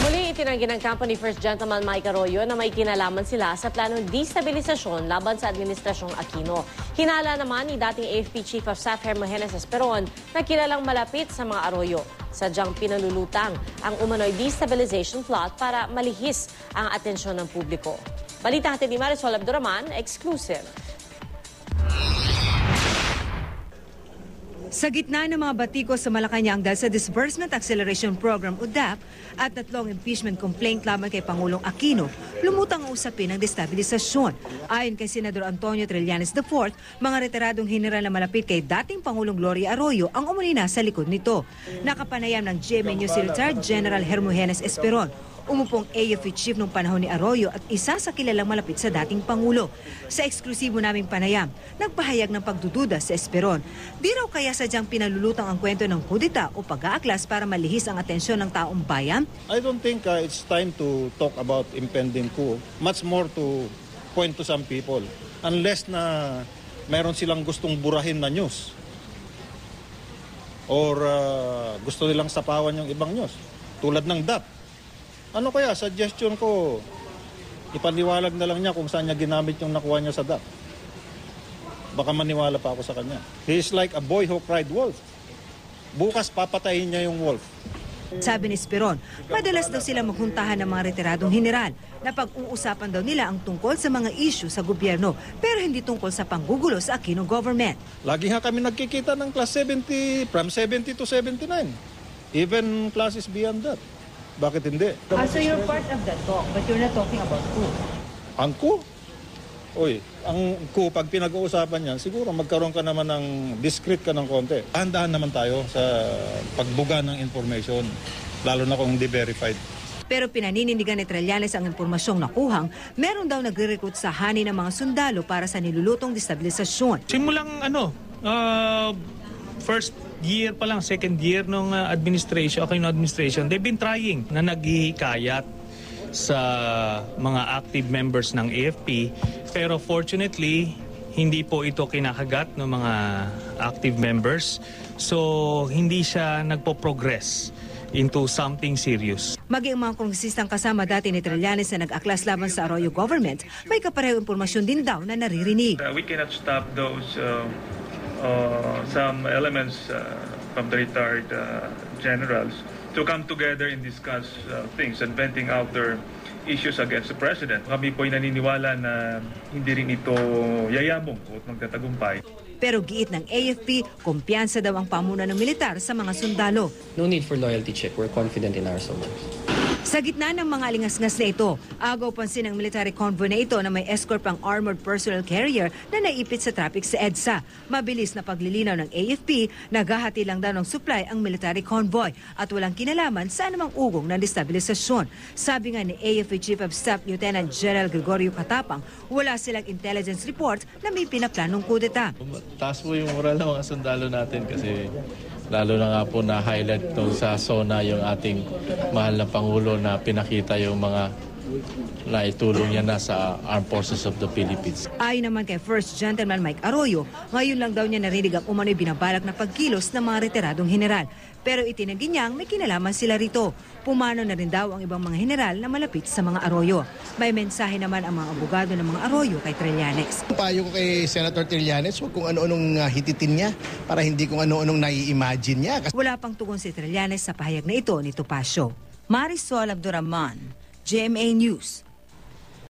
Muli itinanggi ng company First Gentleman Mike Arroyo na may kinalaman sila sa planong destabilisasyon laban sa Administrasyong Aquino. Hinala naman ni dating AFP Chief of Staff Hermogenes Esperon na kilalang malapit sa mga Arroyo. Sadyang pinalulutang ang umano'y destabilization plot para malihis ang atensyon ng publiko. Balita natin ni Marisol Abduraman, exclusive. Sa gitna ng mga batiko sa Malacanang dahil sa Disbursement Acceleration Program o DAP at tatlong impeachment complaint laban kay Pangulong Aquino, lumutang ang usapin ng destabilisasyon. Ayon kay Senador Antonio Trillanes IV, mga retiradong general na malapit kay dating Pangulong Gloria Arroyo ang umulina sa likod nito. Nakapanayam ng GMA News Retired General Hermogenes Esperon umupong AFP chief nung panahon ni Arroyo at isa sa kilalang malapit sa dating Pangulo. Sa eksklusibo naming panayam, nagpahayag ng pagdududa sa Esperon. Di raw kaya sadyang pinalulutang ang kwento ng kudita o pag-aaklas para malihis ang atensyon ng taong bayan? I don't think uh, it's time to talk about impending coup. Much more to point to some people. Unless na meron silang gustong burahin na news. Or uh, gusto nilang sapawan yung ibang news. Tulad ng DAP. Ano kaya, suggestion ko, ipaliwalag na lang niya kung saan niya ginamit yung nakuha niya sa DAP. Baka maniwala pa ako sa kanya. He is like a boy who cried wolf. Bukas papatayin niya yung wolf. Sabi ni Esperon, madalas daw sila maghuntahan ng mga retiradong general na pag-uusapan daw nila ang tungkol sa mga issue sa gobyerno pero hindi tungkol sa panggugulo sa Aquino government. Lagi nga kami nagkikita ng class 70, from 70 to 79. Even classes beyond that. Bakit hindi? Ah, so you're part of that talk but you're not talking about who? Ang coup? Uy, ang coup, pag pinag-uusapan yan, siguro magkaroon ka naman ng discreet ka ng konti. Handaan naman tayo sa pagbuga ng information, lalo na kung hindi verified. Pero pinaninindigan ni Trillanes ang impormasyong nakuhang, meron daw nagre-recruit sa hani ng mga sundalo para sa nilulutong destabilisasyon. Simulang ano, uh, first year pa lang, second year ng uh, administration, okay, no administration, they've been trying na naghihikayat sa mga active members ng AFP. Pero fortunately, hindi po ito kinakagat ng mga active members. So, hindi siya nagpo-progress into something serious. Maging mga kongresistang kasama dati ni Trillanes na nag-aklas laban sa Arroyo government, may kaparehong impormasyon din daw na naririnig. Uh, we cannot stop those uh, uh, some elements uh, from the retired uh, generals to come together and discuss uh, things and venting out their issues against the president. Kami po ay naniniwala na hindi rin ito yayabong o magtatagumpay. Pero giit ng AFP, kumpiyansa daw ang pamuno ng militar sa mga sundalo. No need for loyalty check. We're confident in our soldiers. Sa gitna ng mga alingasngas na ito, agaw pansin ang military convoy na ito na may escort pang armored personnel carrier na naipit sa traffic sa EDSA. Mabilis na paglilinaw ng AFP, naghahati lang daw ng supply ang military convoy at walang kinalaman sa anumang ugong ng destabilisasyon. Sabi nga ni AFP Chief of Staff Lieutenant General Gregorio Katapang, wala silang intelligence report na may pinaplanong kudeta. taas po yung moral ng mga sundalo natin kasi lalo na nga po na-highlight nung sa SONA yung ating mahal na Pangulo na pinakita yung mga naitulong niya na sa Armed Forces of the Philippines. Ayon naman kay First Gentleman Mike Arroyo, ngayon lang daw niya narinig ang umano'y binabalak na pagkilos ng mga retiradong general. Pero itinagi niyang may kinalaman sila rito. Pumano na rin daw ang ibang mga general na malapit sa mga Arroyo. May mensahe naman ang mga abogado ng mga Arroyo kay Trillanes. Payo ko kay Senator Trillanes, huwag kung ano-anong uh, hititin niya para hindi kung ano-anong nai-imagine niya. Kasi Wala pang tugon si Trillanes sa pahayag na ito ni Topacio. Marisol Abduraman, GMA News,